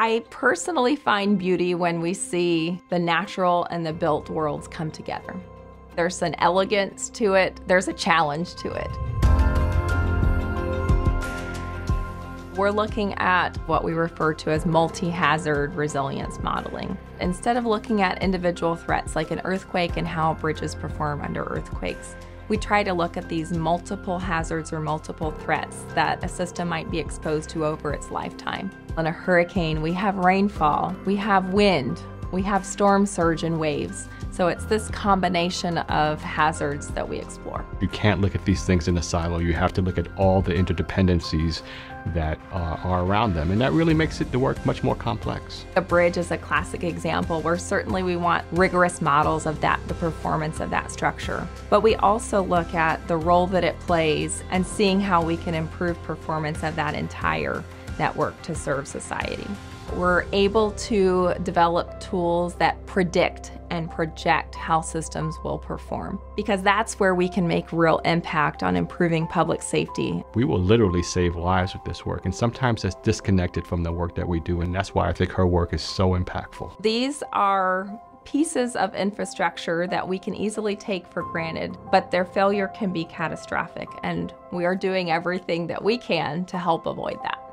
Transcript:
I personally find beauty when we see the natural and the built worlds come together. There's an elegance to it, there's a challenge to it. We're looking at what we refer to as multi-hazard resilience modeling. Instead of looking at individual threats like an earthquake and how bridges perform under earthquakes, we try to look at these multiple hazards or multiple threats that a system might be exposed to over its lifetime. On a hurricane, we have rainfall, we have wind, we have storm surge and waves. So it's this combination of hazards that we explore. You can't look at these things in a silo. You have to look at all the interdependencies that uh, are around them. And that really makes it the work much more complex. A bridge is a classic example where certainly we want rigorous models of that, the performance of that structure. But we also look at the role that it plays and seeing how we can improve performance of that entire network to serve society. We're able to develop tools that predict and project how systems will perform because that's where we can make real impact on improving public safety. We will literally save lives with this work and sometimes that's disconnected from the work that we do and that's why I think her work is so impactful. These are pieces of infrastructure that we can easily take for granted, but their failure can be catastrophic and we are doing everything that we can to help avoid that.